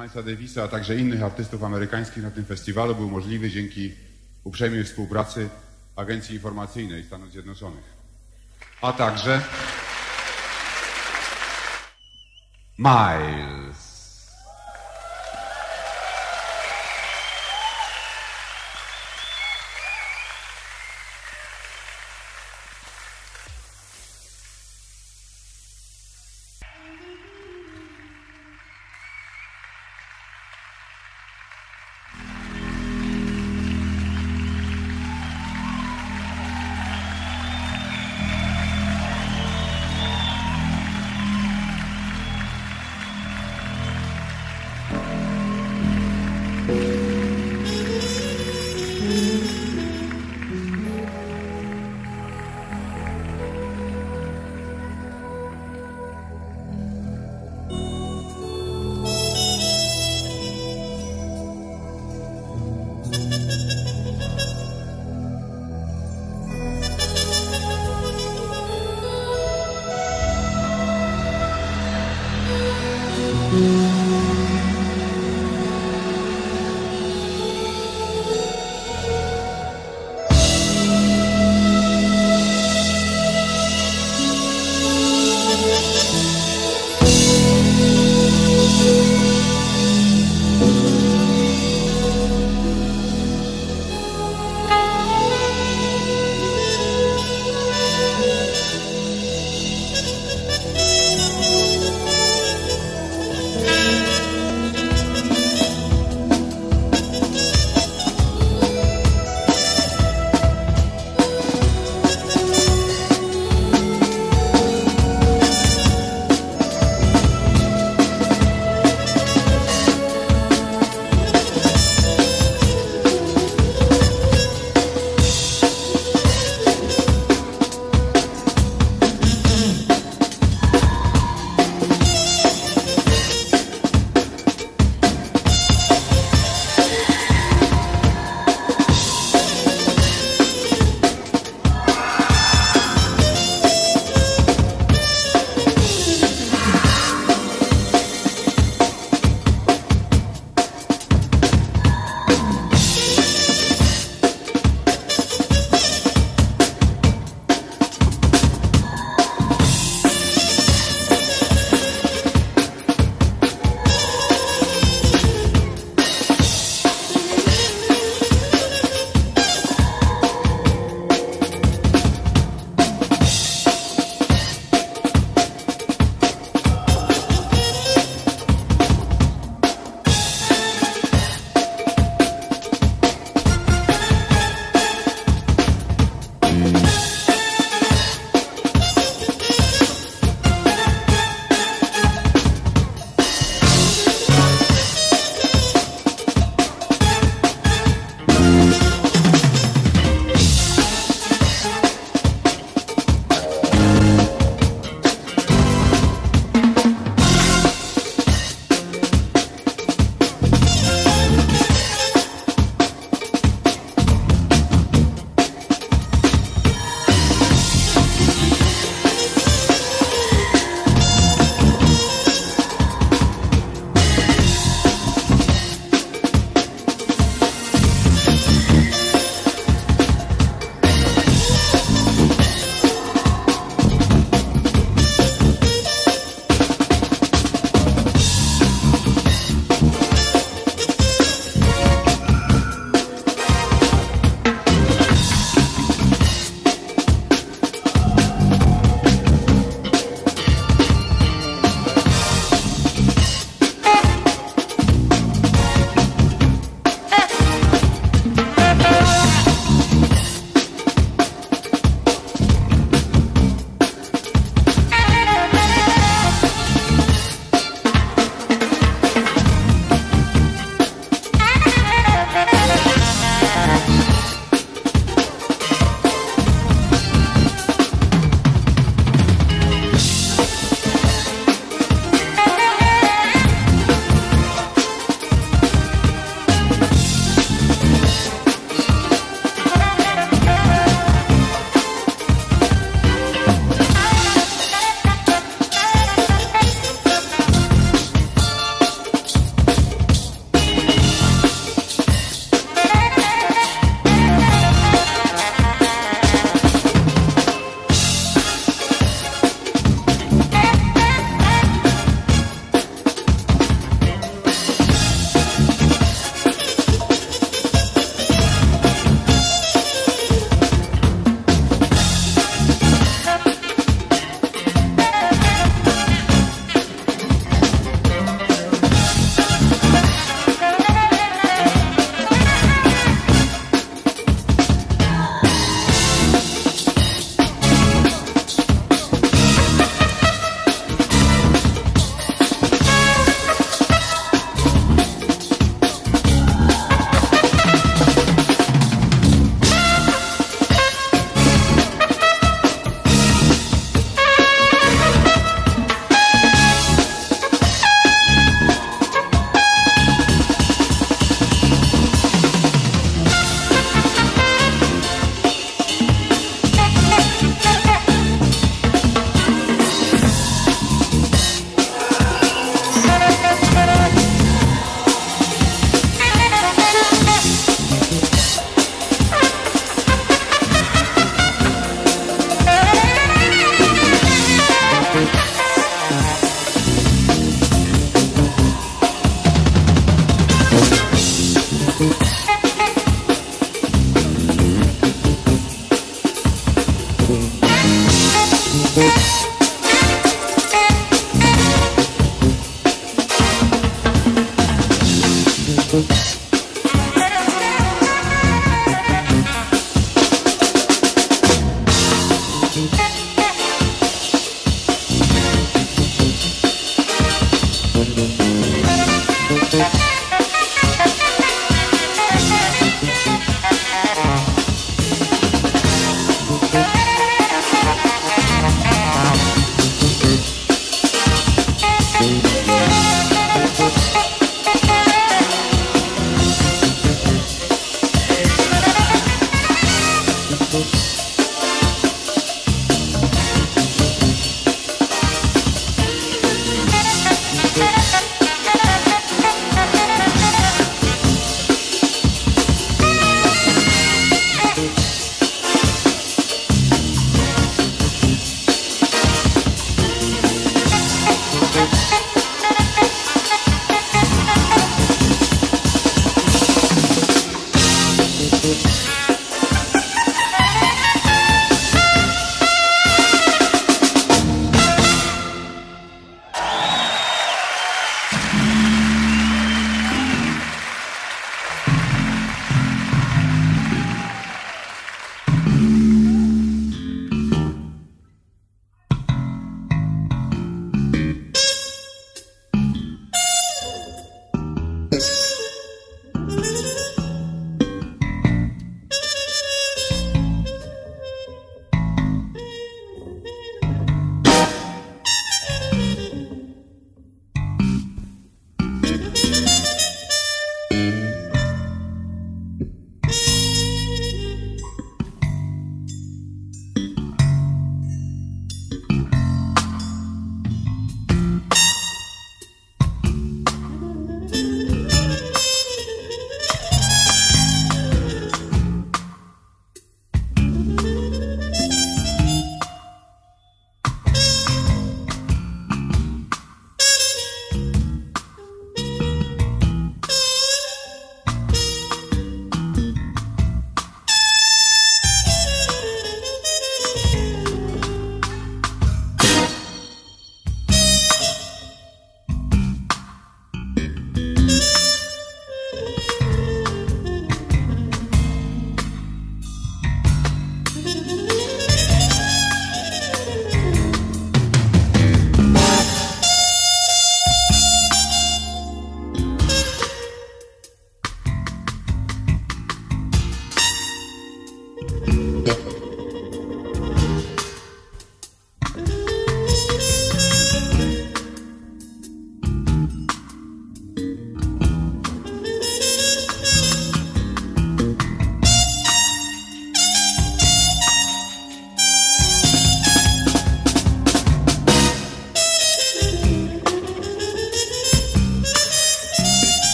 Milesa Davisa, a także innych artystów amerykańskich na tym festiwalu był możliwy dzięki uprzejmej współpracy Agencji Informacyjnej Stanów Zjednoczonych. A także Miles.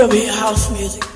You ever hear house music?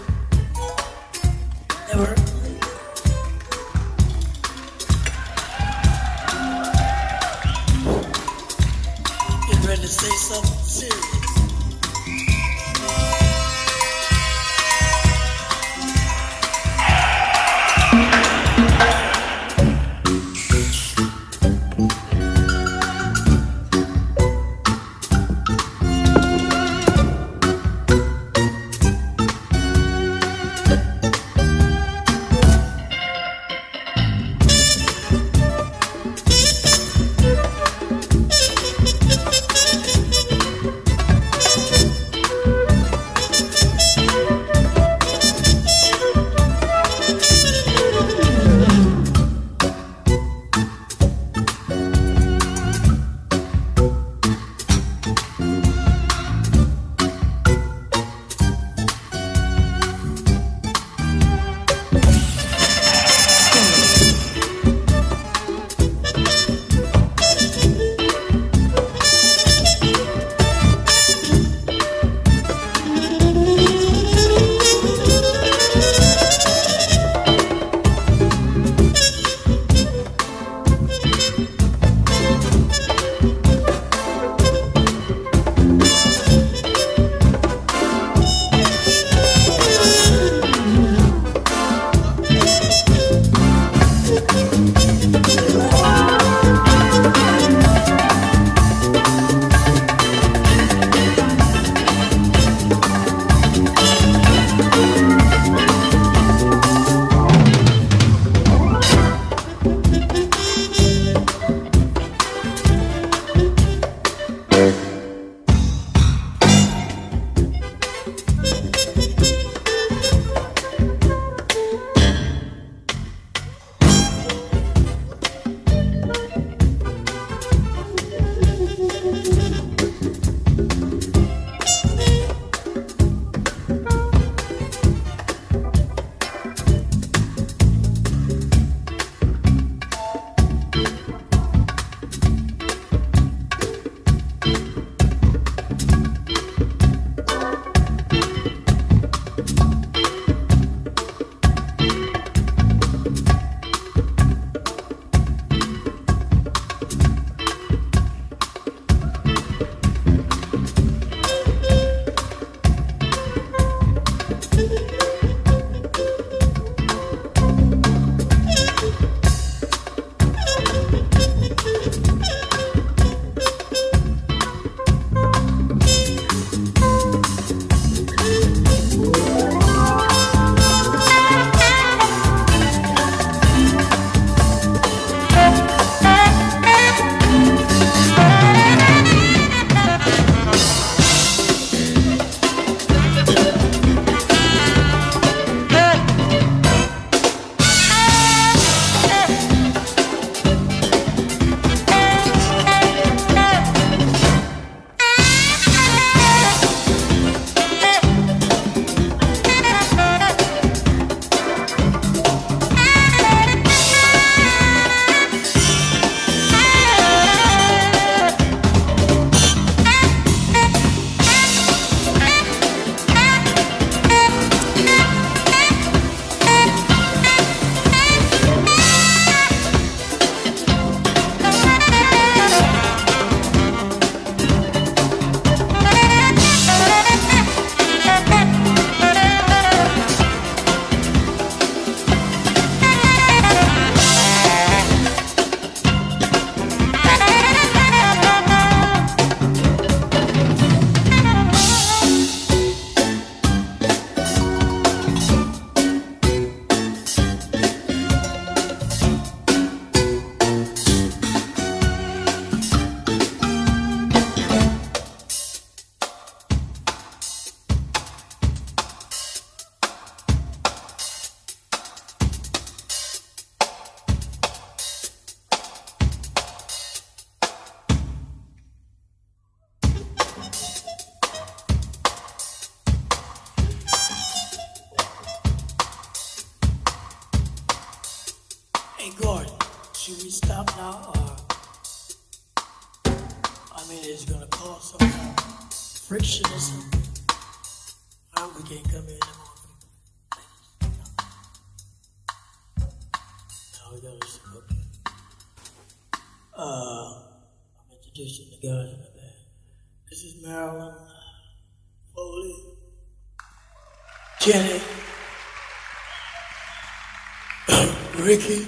Ricky,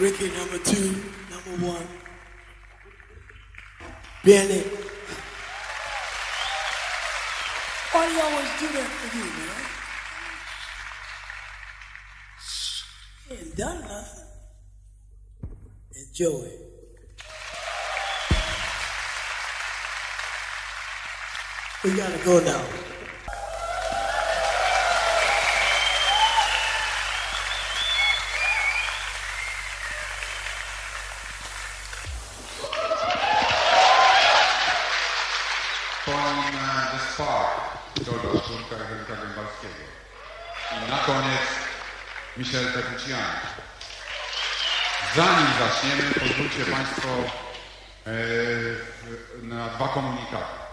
Ricky number two, number one, Benny. Why do you always do that for you, man? Ain't done nothing. And Joey. We gotta go now. Zanim zaczniemy, pozwólcie Państwo e, na dwa komunikaty.